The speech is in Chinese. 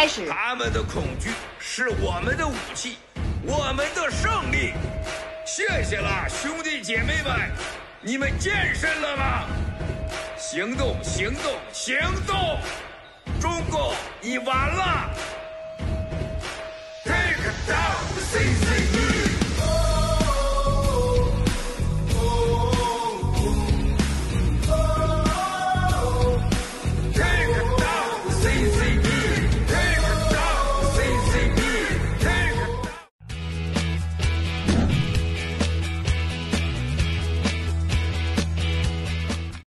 开始。他们的恐惧是我们的武器，我们的胜利。谢谢啦，兄弟姐妹们，你们健身了吗？行动，行动，行动！中共，你完了！Take down the CCP。